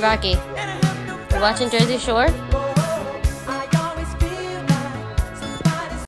Rocky, you watching Jersey Shore?